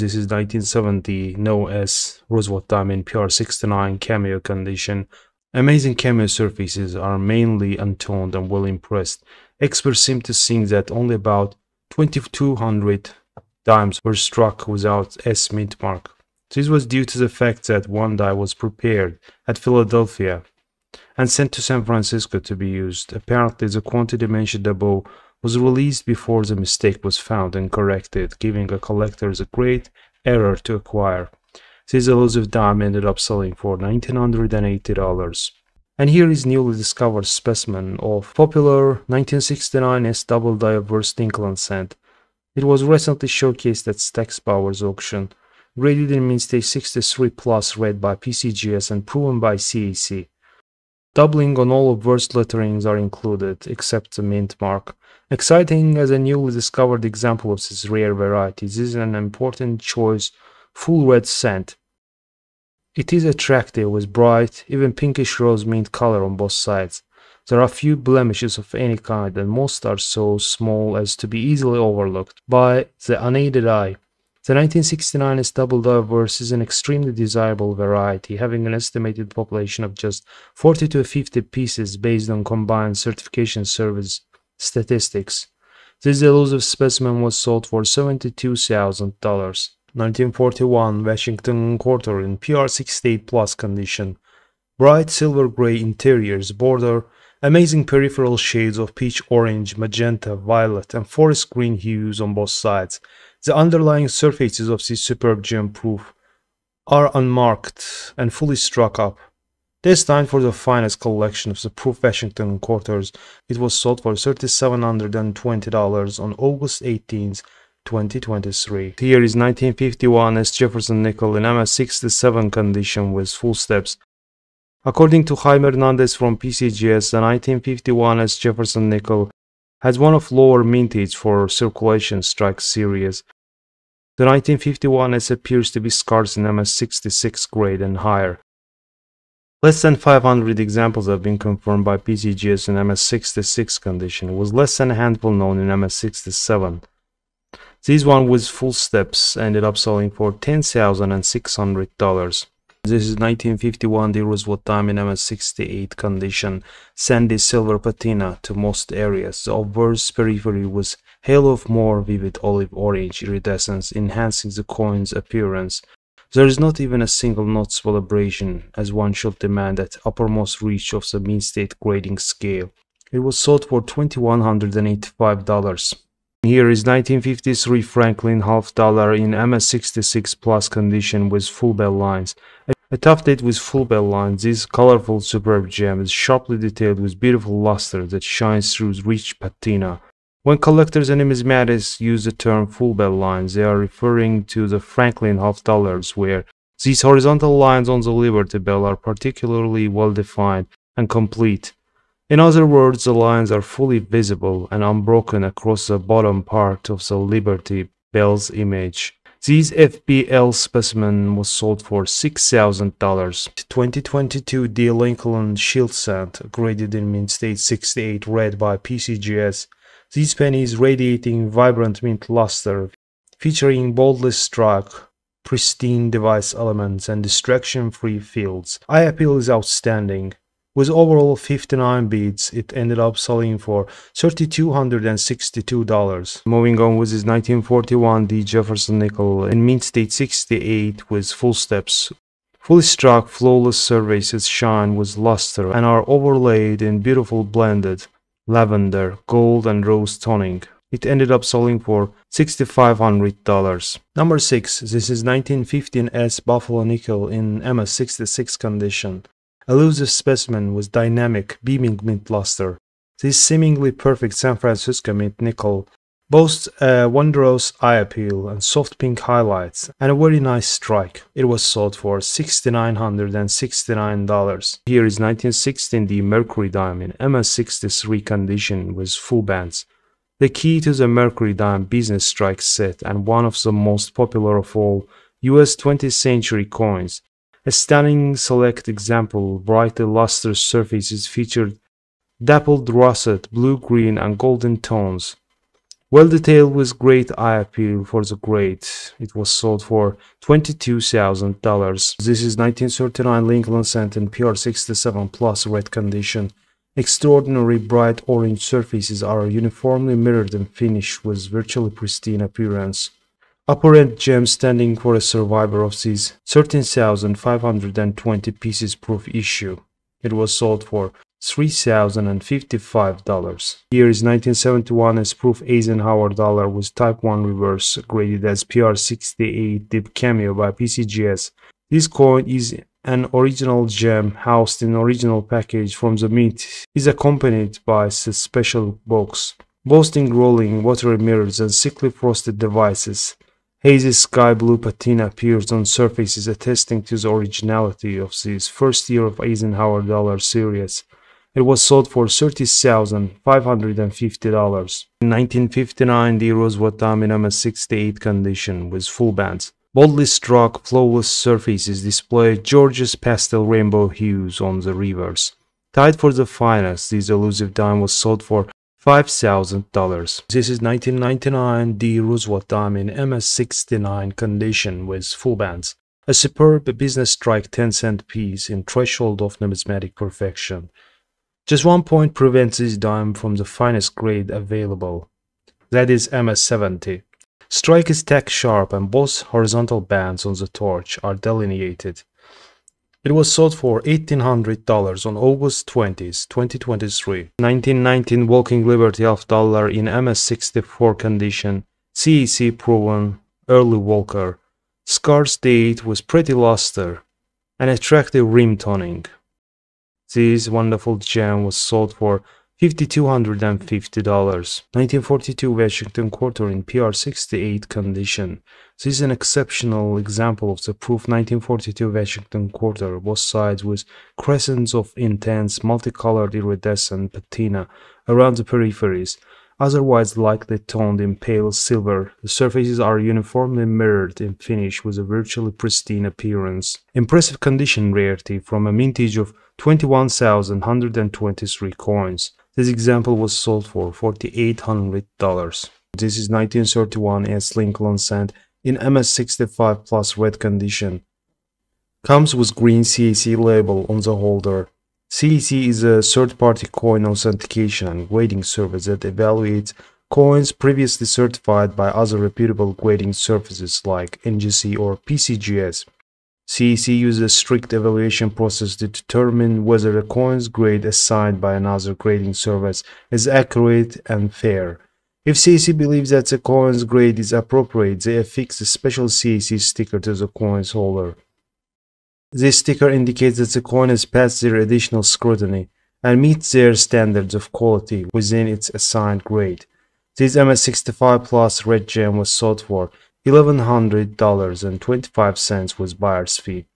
This is 1970, no S Roosevelt dime in PR69 cameo condition. Amazing cameo surfaces are mainly untoned and well impressed. Experts seem to think that only about 2200 dimes were struck without S mint mark. This was due to the fact that one die was prepared at Philadelphia and sent to San Francisco to be used. Apparently, the quantity mentioned above was released before the mistake was found and corrected, giving a collectors a great error to acquire. This elusive dime ended up selling for $1,980. And here is newly discovered specimen of popular 1969 S double diverse Lincoln cent. It was recently showcased at Stack's Bowers auction, graded in mint state 63 plus red by PCGS and proven by CAC. Doubling on all obverse letterings are included, except the mint mark. Exciting as a newly discovered example of this rare variety, this is an important choice full red cent. It is attractive with bright, even pinkish rose mint color on both sides. There are few blemishes of any kind and most are so small as to be easily overlooked by the unaided eye. The 1969 S doubled die obverse is an extremely desirable variety, having an estimated population of just 40 to 50 pieces based on combined certification service statistics. This elusive specimen was sold for $72,000. 1941 Washington Quarter in PR68 Plus condition. Bright silver gray interiors border amazing peripheral shades of peach orange, magenta, violet, and forest green hues on both sides. The underlying surfaces of this superb gem proof are unmarked and fully struck up. Destined for the finest collection of the proof Washington quarters, it was sold for $3,720 on August 18, 2023. Here is 1951 S Jefferson nickel in MS67 condition with full steps. According to Jaime Hernandez from PCGS, the 1951 S Jefferson nickel has one of lower mintage for circulation strike series. The 1951 S appears to be scarce in MS66 grade and higher. Less than 500 examples have been confirmed by PCGS in MS66 condition, with less than a handful known in MS67. This one with full steps ended up selling for $10,600. This is 1951 the Roosevelt in MS68 condition, sandy silver patina to most areas. The obverse periphery was halo of more vivid olive orange iridescence, enhancing the coin's appearance. There is not even a single noticeable abrasion, as one should demand at uppermost reach of the mint state grading scale. It was sold for $2,185. Here is 1953 Franklin half dollar in MS66 plus condition with full bell lines. A tufted with full bell lines, this colorful superb gem is sharply detailed with beautiful luster that shines through rich patina. When collectors and numismatists use the term full bell lines, they are referring to the Franklin half dollars, where these horizontal lines on the Liberty Bell are particularly well defined and complete. In other words, the lines are fully visible and unbroken across the bottom part of the Liberty Bell's image. This FBL specimen was sold for $6,000. 2022 D. Lincoln Shield cent, graded in mint state 68 red by PCGS. This penny is radiating vibrant mint luster, featuring boldly struck, pristine device elements and distraction-free fields. Eye appeal is outstanding. With overall 59 beads, it ended up selling for $3,262. Moving on with his 1941 D Jefferson nickel in mint state 68 with full steps. Fully struck, flawless surfaces shine with luster and are overlaid in beautiful blended lavender, gold and rose toning. It ended up selling for $6,500. Number 6. This is 1915 S Buffalo Nickel in MS66 condition elusive specimen with dynamic, beaming mint luster. This seemingly perfect San Francisco mint nickel boasts a wondrous eye appeal and soft pink highlights and a very nice strike. It was sold for $6,969. Here is 1916 the Mercury Dime in MS63 condition with full bands. The key to the Mercury Dime business strike set and one of the most popular of all US 20th century coins a stunning select example, brightly lustrous surfaces featured dappled russet, blue-green, and golden tones. Well detailed with great eye appeal for the great. It was sold for $22,000. This is 1939 Lincoln Center in PR67 Plus red condition. Extraordinary bright orange surfaces are uniformly mirrored and finished with virtually pristine appearance. Upper end gem standing for a survivor of these 13,520 pieces proof issue. It was sold for $3,055. Year is 1971 as proof Eisenhower dollar with Type 1 reverse graded as PR68 dip cameo by PCGS. This coin is an original gem housed in original package from the mint is accompanied by a special box boasting rolling watery mirrors and sickly frosted devices. Hazy sky blue patina appears on surfaces attesting to the originality of this first year of Eisenhower dollar series. It was sold for $30,550. In 1959, the Roosevelt dime in MS68 condition with full bands. Boldly struck, flawless surfaces display gorgeous pastel rainbow hues on the reverse. Tied for the finest, this elusive dime was sold for $5,000. This is 1999 D Roosevelt dime in MS69 condition with full bands. A superb business strike 10 cent piece in threshold of numismatic perfection. Just one point prevents this dime from the finest grade available. That is MS70. Strike is tack sharp and both horizontal bands on the torch are delineated. It was sold for $1,800 on August 20, 2023. 1919 Walking Liberty half dollar in MS64 condition, CAC proven, early Walker. scarce date with pretty luster, and attractive rim toning. This wonderful gem was sold for $5,250. 1942 Washington Quarter in PR68 condition. This is an exceptional example of the proof 1942 Washington Quarter, both sides with crescents of intense, multicolored iridescent patina around the peripheries, otherwise lightly toned in pale silver. The surfaces are uniformly mirrored in finish with a virtually pristine appearance. Impressive condition rarity from a mintage of 21,123 coins. This example was sold for $4,800. This is 1931 S Lincoln Cent in MS65 plus red condition. Comes with green CAC label on the holder. CAC is a third-party coin authentication and grading service that evaluates coins previously certified by other reputable grading services like NGC or PCGS. CAC uses a strict evaluation process to determine whether a coin's grade assigned by another grading service is accurate and fair. If CAC believes that the coin's grade is appropriate, they affix a special CAC sticker to the coin's holder. This sticker indicates that the coin has passed their additional scrutiny and meets their standards of quality within its assigned grade. This MS65 Plus Red Gem was sold for $1,100.25 was buyer's fee.